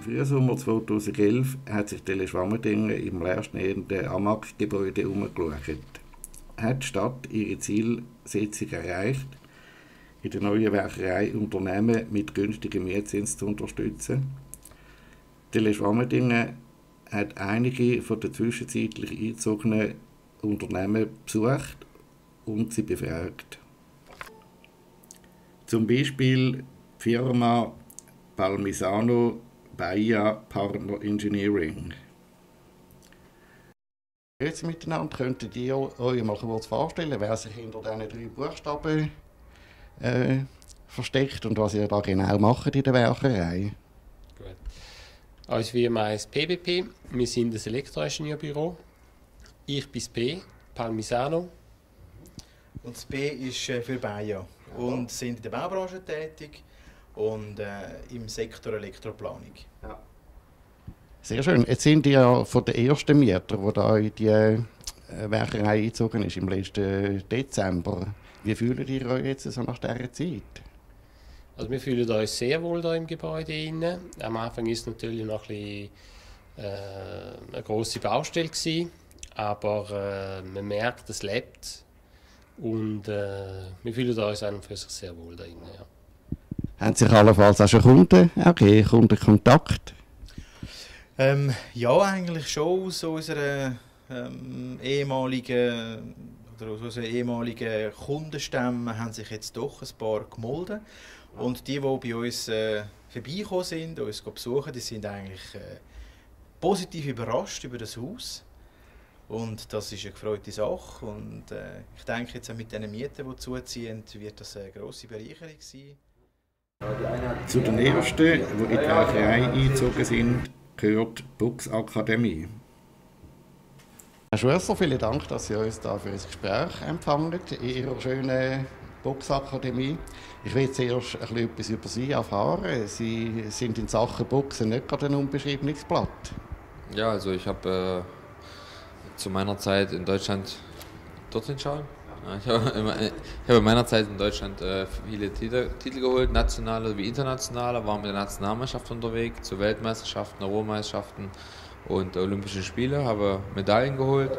Im Frühsommer 2011 hat sich Tele Schwammerdingen im leerstehenden AMAG-Gebäude umgeschaut. Hat die Stadt ihre Zielsetzung erreicht, in der neuen Werkerei Unternehmen mit günstigem Mietzins zu unterstützen? Tele Schwammerdingen hat einige von den zwischenzeitlich eingezogenen Unternehmen besucht und sie befragt. Zum Beispiel die Firma Palmisano Baia Partner Engineering. Jetzt miteinander könntet ihr euch mal kurz vorstellen, wer sich hinter diesen drei Buchstaben äh, versteckt und was ihr da genau macht in der Werkerei. Gut. Als Firma heißt PBP. Wir sind ein Elektroingenieurbüro. Ich bin das P, Palmisano. Und das B ist äh, für Bayer und sind in der Baubranche tätig und äh, im Sektor Elektroplanung. Ja. Sehr schön. Jetzt sind ihr ja von den ersten Mietern, die da in die äh, Werkerei eingezogen ist, im letzten Dezember. Wie fühlt ihr euch jetzt so nach dieser Zeit? Also wir fühlen uns sehr wohl hier im Gebäude. Rein. Am Anfang war es natürlich noch ein bisschen, äh, eine grosse Baustelle, gewesen, aber äh, man merkt, es lebt und äh, wir fühlen uns an für sich sehr wohl da drin. Ja. Haben sich allenfalls auch schon Kunden okay, Kundenkontakt? Ähm, ja, eigentlich schon aus unserer ähm, ehemaligen oder aus unseren ehemaligen Kundenstämmen haben sich jetzt doch ein paar gemolden. Und die, die bei uns äh, vorbeigekommen sind, uns besuchen, die sind eigentlich äh, positiv überrascht über das Haus. Und das ist eine gefreute Sache. Und äh, ich denke, jetzt auch mit den Mieten, die zuziehen, wird das eine grosse Bereicherung sein. Zu den ersten, die in die Werkerei eingezogen sind, gehört die Bux Akademie. Herr Schwörser, vielen Dank, dass Sie uns da für das Gespräch empfangen in Ihrer schönen Boxakademie. Ich will zuerst ein bisschen etwas über Sie erfahren. Sie sind in Sachen Boxen nicht gerade ein unbeschriebenes Blatt. Ja, also ich habe äh zu meiner Zeit in Deutschland dorthin schauen. Ich habe, in meiner Zeit in Deutschland äh, viele Titel, geholt, nationale wie internationale, war mit der Nationalmannschaft unterwegs, zu Weltmeisterschaften, Europameisterschaften und Olympischen Spiele, habe Medaillen geholt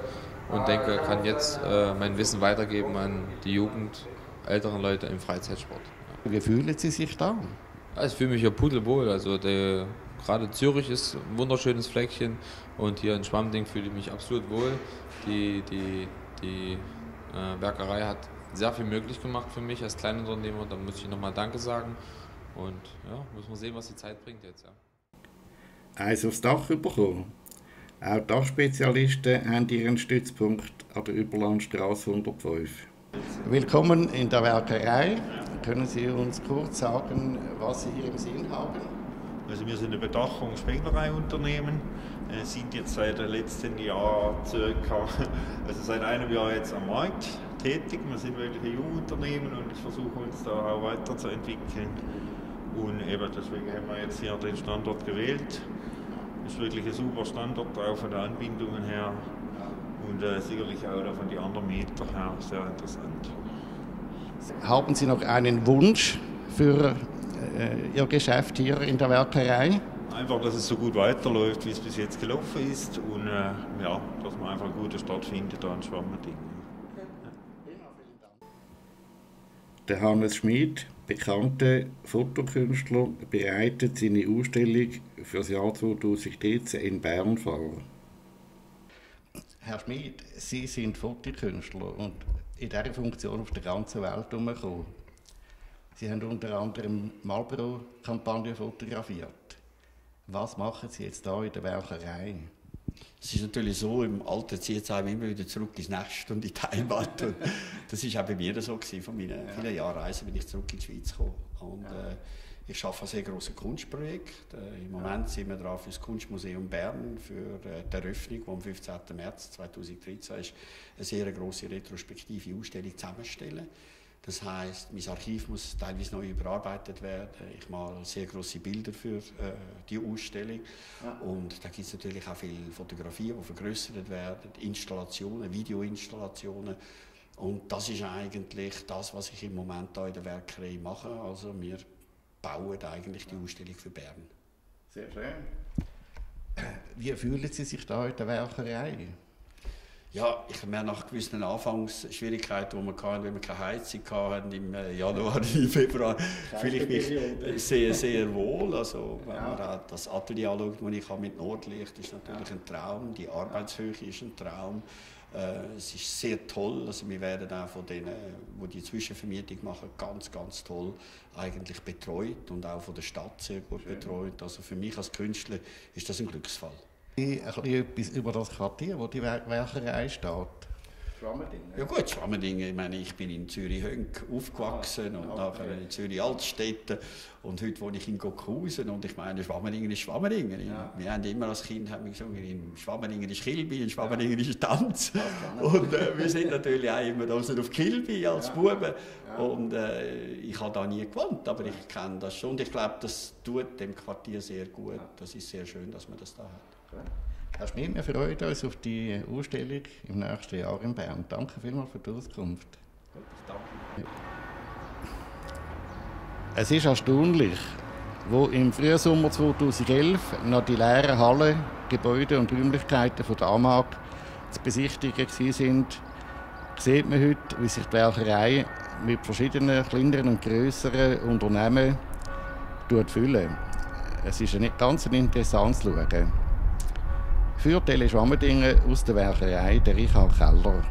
und denke, kann jetzt äh, mein Wissen weitergeben an die Jugend, älteren Leute im Freizeitsport. Wie fühlen Sie sich da? ich fühle mich ja pudelwohl. Also der, gerade Zürich ist ein wunderschönes Fleckchen und hier in Schwammding fühle ich mich absolut wohl. Die, die, die äh, Werkerei hat sehr viel möglich gemacht für mich als Kleinunternehmer. Da muss ich nochmal Danke sagen. Und ja, muss man sehen, was die Zeit bringt jetzt. Ja. Eins aufs Dach bekommen. Auch Dachspezialisten haben ihren Stützpunkt an der Überlandstraße 105. Willkommen in der Werkerei. Können Sie uns kurz sagen, was Sie hier im Sinn haben? Also wir sind ein Bedachung- und Spenglereiunternehmen, äh, sind jetzt seit dem letzten Jahr circa, also seit einem Jahr jetzt am Markt tätig. Wir sind wirklich ein Jungunternehmen und versuchen uns da auch weiterzuentwickeln. Und eben deswegen haben wir jetzt hier den Standort gewählt. Ist wirklich ein super Standort, auch von den Anbindungen her und äh, sicherlich auch von den anderen Mietern her sehr interessant. Haben Sie noch einen Wunsch für Ihr Geschäft hier in der Werkerei? Einfach, dass es so gut weiterläuft, wie es bis jetzt gelaufen ist und äh, ja, dass man einfach eine gute Stadt findet an Schwammerding. Der Hannes Schmid, bekannter Fotokünstler, bereitet seine Ausstellung für das Jahr 2013 in Bern vor. Herr Schmid, Sie sind Fotokünstler und in dieser Funktion auf der ganzen Welt herumgekommen. Sie haben unter anderem Marlboro-Kampagne fotografiert. Was machen Sie jetzt da in der Werkerei? Es ist natürlich so, im Alter zieht es einem immer wieder zurück ins Nest und in die Heimat. Und das war auch bei mir so. Gewesen. Von meinen ja. vielen Jahren Reisen bin ich zurück in die Schweiz gekommen. Und, äh, ich arbeite an sehr grossen Kunstprojekt. Äh, Im Moment sind wir dran für das Kunstmuseum Bern, für äh, die Eröffnung, die am 15. März 2013 ist, eine sehr grosse retrospektive Ausstellung zusammenstellen. Das heißt, mein Archiv muss teilweise neu überarbeitet werden. Ich male sehr große Bilder für äh, die Ausstellung. Ja. Und da gibt es natürlich auch viele Fotografien, die vergrößert werden, Installationen, Videoinstallationen. Und das ist eigentlich das, was ich im Moment hier in der Werkerei mache. Also wir bauen eigentlich die Ausstellung für Bern. Sehr schön. Wie fühlen Sie sich da in der Werkerei? Ja, ich merke nach gewissen Anfangsschwierigkeiten, die wir hatten, wenn wir keine Heizung hatten im äh, Januar, im Februar, fühle ich mich sehr, sehr wohl. Also, wenn man auch das Atelier anschaut, das ich habe mit Nordlicht, ist natürlich ein Traum. Die Arbeitshöhe ist ein Traum. Äh, es ist sehr toll. Also wir werden auch von denen, die die Zwischenvermietung machen, ganz, ganz toll eigentlich betreut und auch von der Stadt sehr gut Schön. betreut. Also für mich als Künstler ist das ein Glücksfall. Ein bisschen etwas über das Quartier, wo die Werkerei steht. Schwammerdingen? Ja gut, Schwammerdingen. Ich meine, ich bin in Zürich-Hönk aufgewachsen und ah, okay. nachher in Zürich-Altstädten und heute wohne ich in Gockhausen und ich meine, Schwammerdingen ist Schwammerdingen. Ja. Wir haben immer als Kind haben wir gesungen, in Schwammerdingen ist Kilby, in Schwammerdingen ja. ist Tanz. Und äh, wir sind natürlich auch immer da auf Kilby als ja. Buben. Und äh, ich habe da nie gewohnt, aber ich kenne das schon und ich glaube, das tut dem Quartier sehr gut. Das ist sehr schön, dass man das da hat. Herr Schmidt, wir freuen uns auf die Ausstellung im nächsten Jahr in Bern. Danke vielmals für die Auskunft. Danke. Es ist erstaunlich, wo im Frühsommer 2011 noch die leeren Hallen, Gebäude und Räumlichkeiten von der AMAG zu besichtigen waren, sieht man heute, wie sich die Werkerei mit verschiedenen kleineren und größeren Unternehmen füllen. Es ist nicht ganz interessant zu schauen. Für Tele Schwammerdingen aus der Werkerei, der Richard Keller.